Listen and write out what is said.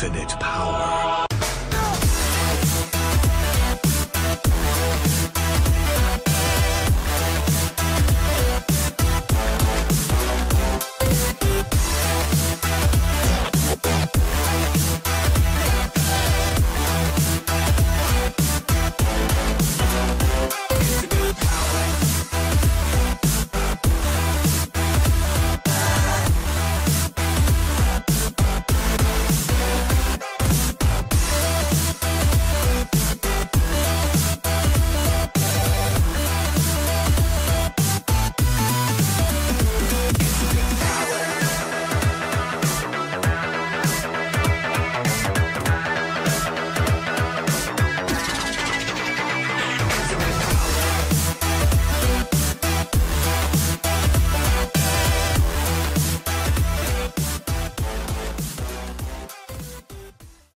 Infinite power.